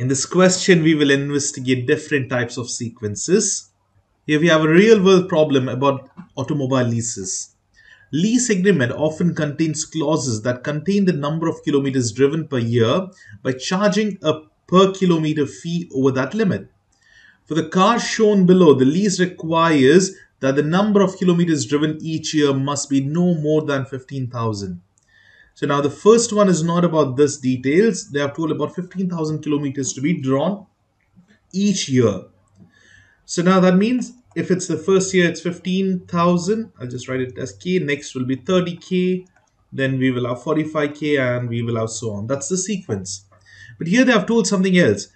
In this question, we will investigate different types of sequences. Here we have a real world problem about automobile leases. Lease agreement often contains clauses that contain the number of kilometers driven per year by charging a per kilometer fee over that limit. For the car shown below, the lease requires that the number of kilometers driven each year must be no more than 15,000. So now the first one is not about this details. They are told about 15,000 kilometers to be drawn each year. So now that means if it's the first year, it's 15,000. I'll just write it as K. Next will be 30K. Then we will have 45K and we will have so on. That's the sequence. But here they have told something else.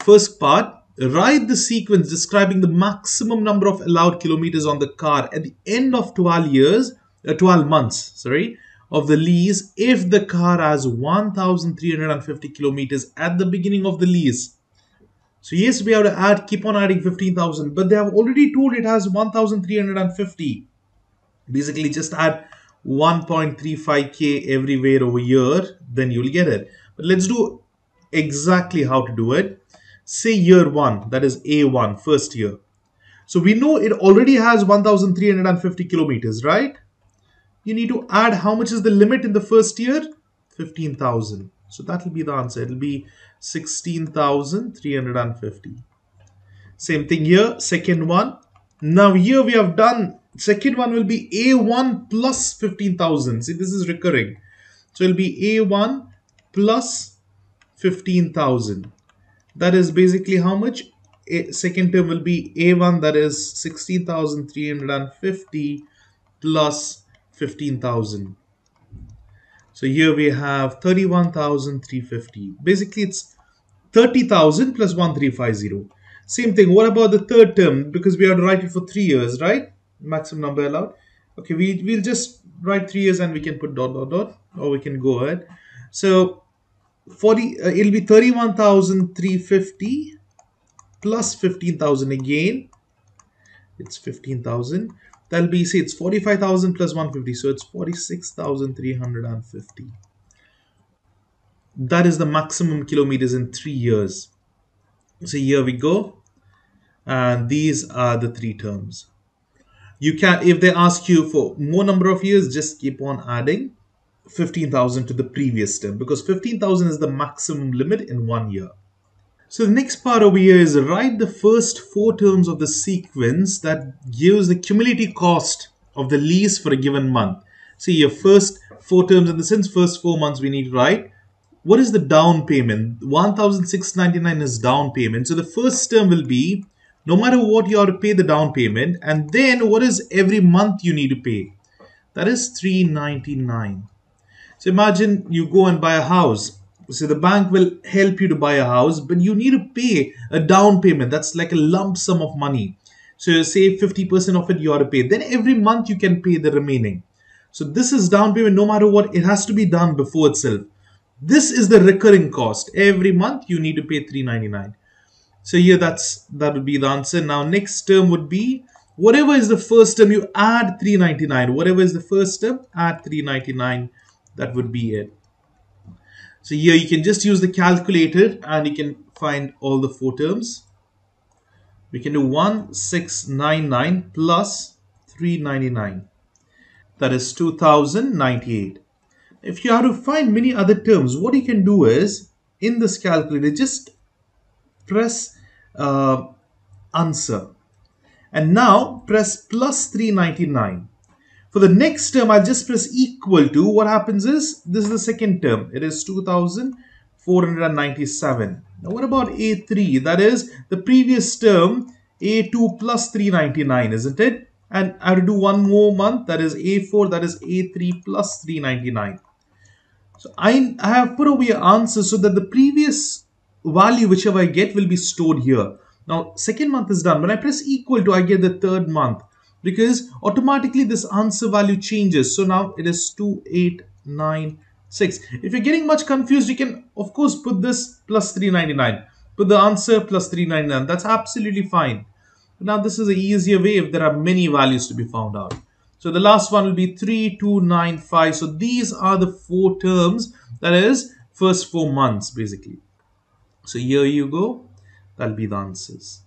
First part, write the sequence describing the maximum number of allowed kilometers on the car at the end of 12 years, uh, 12 months, sorry, of the lease if the car has 1350 kilometers at the beginning of the lease. So yes, we have to add, keep on adding 15,000, but they have already told it has 1350. Basically just add 1.35k everywhere over here, then you'll get it. But let's do exactly how to do it. Say year one, that is A1, first year. So we know it already has 1350 kilometers, right? You need to add how much is the limit in the first year? 15,000 so that will be the answer. It will be 16,350 same thing here second one. Now here we have done second one will be a1 plus 15,000 see this is recurring. So it will be a1 plus 15,000 that is basically how much? A second term will be a1 that is 16,350 plus 15,000. So here we have 31,350. Basically, it's 30,000 plus 1350. Same thing. What about the third term? Because we have to write it for three years, right? Maximum number allowed. Okay, we, we'll just write three years and we can put dot, dot, dot, or we can go ahead. So 40, uh, it'll be 31,350 plus 15,000 again. It's 15,000 that'll be see it's 45,000 plus 150 so it's 46,350 that is the maximum kilometers in three years. So here we go and these are the three terms. You can if they ask you for more number of years just keep on adding 15,000 to the previous term because 15,000 is the maximum limit in one year so the next part over here is write the first four terms of the sequence that gives the cumulative cost of the lease for a given month. See your first four terms in the sense first four months we need to write. What is the down payment? 1699 is down payment. So the first term will be no matter what you have to pay the down payment and then what is every month you need to pay? That is 399. So imagine you go and buy a house so the bank will help you to buy a house, but you need to pay a down payment. That's like a lump sum of money. So say 50% of it you have to pay. Then every month you can pay the remaining. So this is down payment no matter what. It has to be done before itself. This is the recurring cost. Every month you need to pay 399. So here that's that would be the answer. Now next term would be whatever is the first term you add 399. Whatever is the first term add 399. That would be it. So here you can just use the calculator and you can find all the four terms. We can do 1699 plus 399. That is 2098. If you have to find many other terms, what you can do is in this calculator, just press uh, answer. And now press plus 399. For the next term, I'll just press equal to. What happens is, this is the second term. It is 2,497. Now, what about A3? That is the previous term, A2 plus 399, isn't it? And I have to do one more month. That is A4. That is A3 plus 399. So I, I have put away answer so that the previous value, whichever I get, will be stored here. Now, second month is done. When I press equal to, I get the third month because automatically this answer value changes. So now it is 2896. If you're getting much confused, you can of course put this plus 399. Put the answer plus 399. That's absolutely fine. Now this is an easier way if there are many values to be found out. So the last one will be 3295. So these are the four terms that is first four months basically. So here you go. That'll be the answers.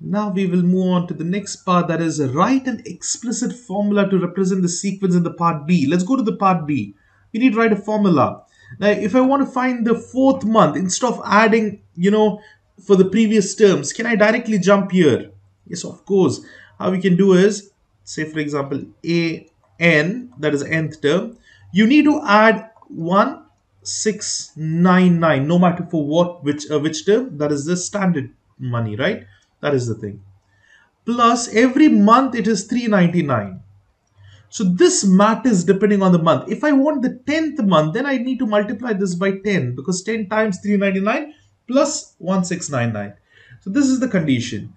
Now we will move on to the next part that is write an explicit formula to represent the sequence in the part B. Let's go to the part B. We need to write a formula. Now if I want to find the fourth month instead of adding you know for the previous terms can I directly jump here? Yes of course. How we can do is say for example a n that is nth term you need to add 1699 no matter for what which uh, which term that is the standard money right that is the thing plus every month it is 399 so this matters depending on the month if i want the 10th month then i need to multiply this by 10 because 10 times 399 plus 1699 so this is the condition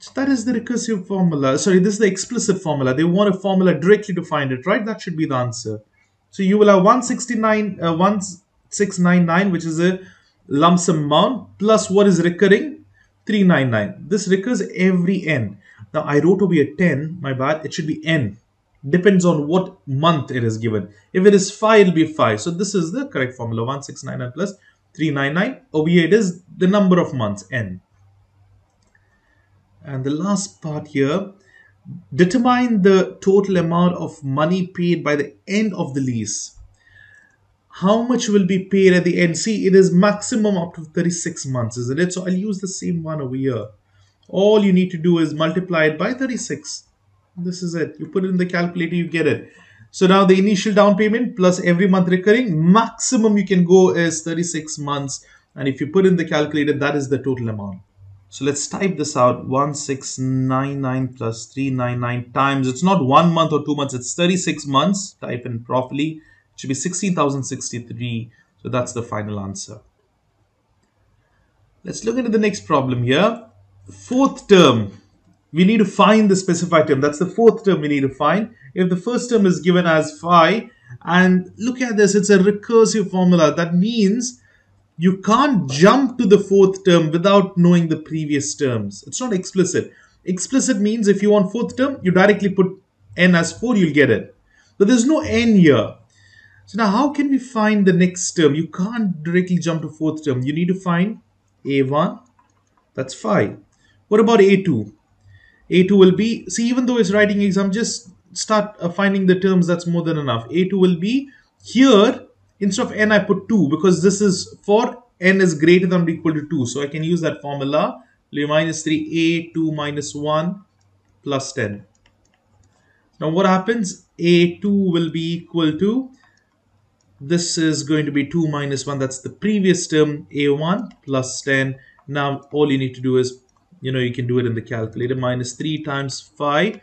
so that is the recursive formula. Sorry, this is the explicit formula. They want a formula directly to find it, right? That should be the answer. So you will have 169, uh, 1699, which is a lump sum amount, plus what is recurring? 399. This recurs every n. Now I wrote over here 10, my bad. It should be n. Depends on what month it is given. If it is 5, it will be 5. So this is the correct formula, 1699 plus 399. Over here it is the number of months, n. And the last part here, determine the total amount of money paid by the end of the lease. How much will be paid at the end? See, it is maximum up to 36 months, isn't it? So I'll use the same one over here. All you need to do is multiply it by 36. This is it. You put it in the calculator, you get it. So now the initial down payment plus every month recurring, maximum you can go is 36 months. And if you put in the calculator, that is the total amount. So let's type this out 1699 plus 399 times it's not one month or two months it's 36 months type in properly should be 16,063 so that's the final answer. Let's look into the next problem here. Fourth term we need to find the specified term that's the fourth term we need to find if the first term is given as phi and look at this it's a recursive formula that means you can't jump to the fourth term without knowing the previous terms. It's not explicit. Explicit means if you want fourth term, you directly put n as 4, you'll get it. But there's no n here. So now how can we find the next term? You can't directly jump to fourth term. You need to find a1, that's 5. What about a2? a2 will be, see even though it's writing exam, just start uh, finding the terms that's more than enough. a2 will be here Instead of n, I put 2 because this is for n is greater than or equal to 2. So I can use that formula. minus 3, a 2 minus 1 plus 10. Now what happens? a2 will be equal to, this is going to be 2 minus 1. That's the previous term, a1 plus 10. Now all you need to do is, you know, you can do it in the calculator. Minus 3 times 5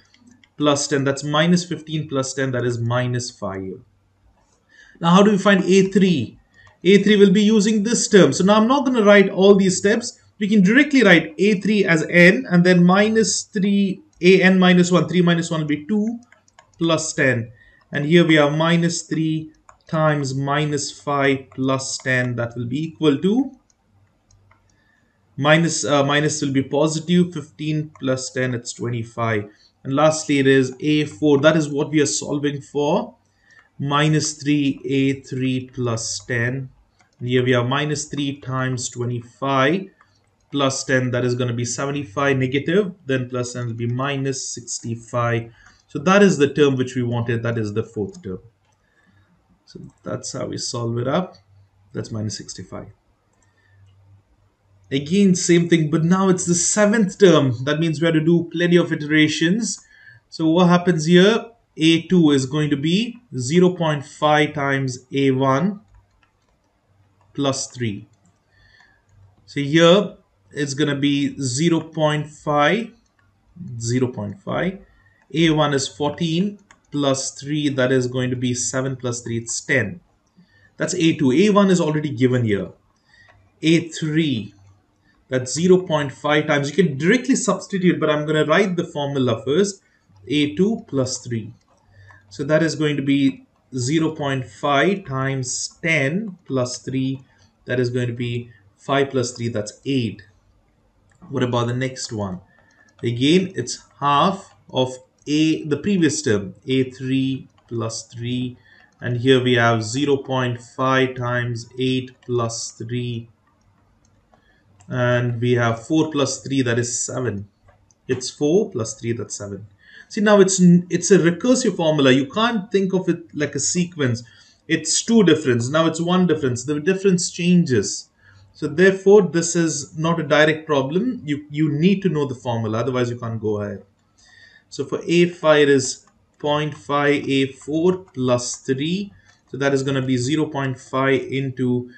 plus 10. That's minus 15 plus 10. That is minus 5. Now, how do we find A3? A3 will be using this term. So now I'm not going to write all these steps. We can directly write A3 as n and then minus 3, an minus 1. 3 minus 1 will be 2 plus 10. And here we have minus 3 times minus 5 plus 10. That will be equal to minus, uh, minus will be positive 15 plus 10 it's 25 and lastly it is a4 that is what we are solving for. Minus 3a3 plus 10 here we have minus 3 times 25 plus 10 that is going to be 75 negative then plus 10 will be minus 65 so that is the term which we wanted that is the fourth term so that's how we solve it up. That's minus 65 again same thing but now it's the seventh term. That means we have to do plenty of iterations. So what happens here? A2 is going to be 0.5 times A1 plus 3. So here it's going to be 0.5, 0.5. A1 is 14 plus 3, that is going to be 7 plus 3, it's 10. That's A2. A1 is already given here. A3, that's 0.5 times. You can directly substitute, but I'm going to write the formula first. A2 plus 3. So that is going to be 0.5 times 10 plus 3. That is going to be 5 plus 3. That's 8. What about the next one? Again, it's half of a the previous term, a3 plus 3. And here we have 0.5 times 8 plus 3 and we have 4 plus 3 that is 7 it's 4 plus 3 that's 7 see now it's it's a recursive formula. You can't think of it like a sequence. It's two difference. Now it's one difference. The difference changes. So therefore this is not a direct problem. You you need to know the formula. Otherwise you can't go ahead so for a5 it is 0.5 a4 plus 3 so that is going to be 0.5 into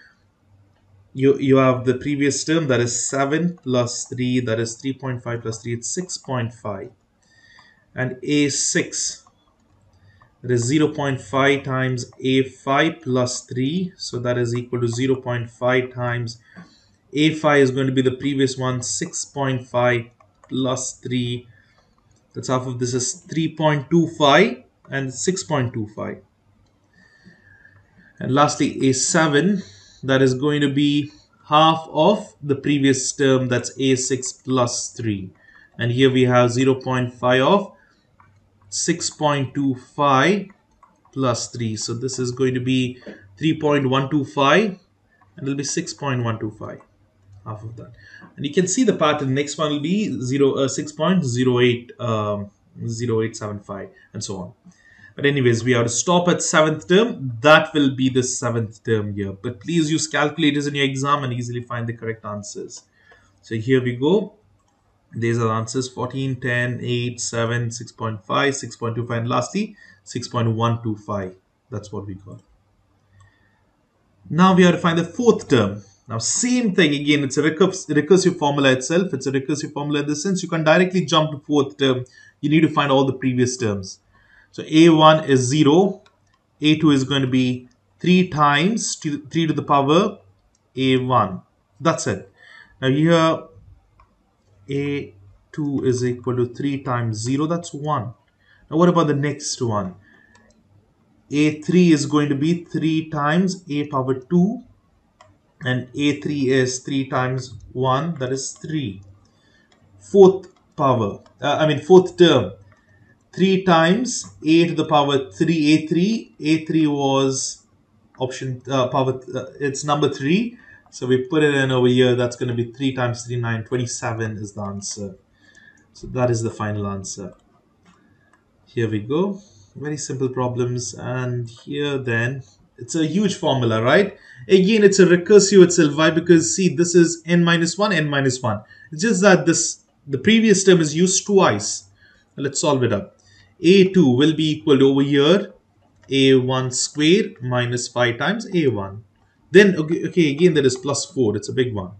you you have the previous term that is 7 plus 3 that is 3.5 plus 3 it's 6.5 and a6 that is 0.5 times a5 plus 3 so that is equal to 0.5 times a5 is going to be the previous one 6.5 plus 3 that's half of this is 3.25 and 6.25 and lastly a7 that is going to be half of the previous term that's a6 plus 3 and here we have 0.5 of 6.25 plus 3 so this is going to be 3.125 and it'll be 6.125 half of that and you can see the pattern next one will be 0 uh, 6.08 um, 0875 and so on but anyways, we have to stop at seventh term. That will be the seventh term here. But please use calculators in your exam and easily find the correct answers. So here we go. These are answers 14, 10, 8, 7, 6.5, 6.25 and lastly 6.125. That's what we got. Now we have to find the fourth term. Now same thing again, it's a recursive formula itself. It's a recursive formula in the sense you can directly jump to fourth term. You need to find all the previous terms. So a1 is 0, a2 is going to be 3 times 3 to the power a1. That's it. Now here a2 is equal to 3 times 0, that's 1. Now what about the next one? a3 is going to be 3 times a power 2 and a3 is 3 times 1 that is 3 fourth power uh, I mean fourth term. 3 times a to the power 3 a3 a3 was option uh, power uh, it's number 3 so we put it in over here that's going to be 3 times 3 9 27 is the answer. So that is the final answer. Here we go. Very simple problems. And here then it's a huge formula right? Again it's a recursive itself why because see this is n minus 1 n minus 1 it's just that this the previous term is used twice. Let's solve it up. A2 will be equal to over here a1 square minus 5 times a1 then okay, okay again that is plus 4 it's a big one.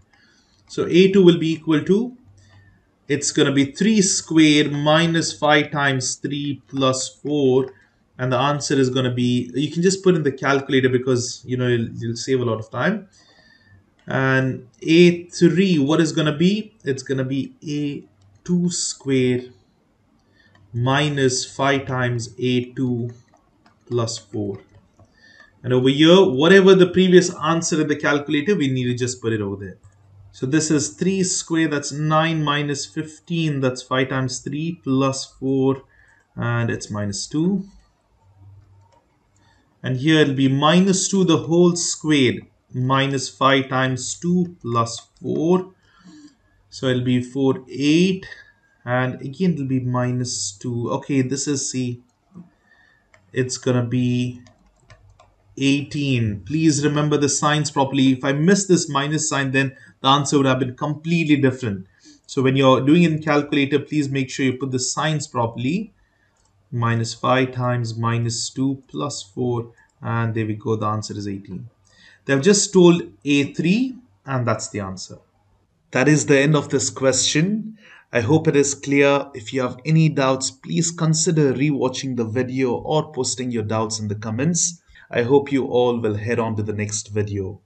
So a2 will be equal to it's going to be 3 square minus 5 times 3 plus 4 and the answer is going to be you can just put in the calculator because you know you'll, you'll save a lot of time. And a3 what is going to be? It's going to be a2 square minus 5 times a2 plus 4 and over here whatever the previous answer in the calculator we need to just put it over there. So this is 3 square that's 9 minus 15 that's 5 times 3 plus 4 and it's minus 2 and here it'll be minus 2 the whole squared. Minus 5 times 2 plus 4 so it'll be 4 8 and again it'll be minus 2 okay this is C it's gonna be 18 please remember the signs properly. If I miss this minus sign then the answer would have been completely different. So when you're doing in calculator please make sure you put the signs properly minus 5 times minus 2 plus 4 and there we go the answer is 18 they've just told a3 and that's the answer that is the end of this question I hope it is clear. If you have any doubts, please consider rewatching the video or posting your doubts in the comments. I hope you all will head on to the next video.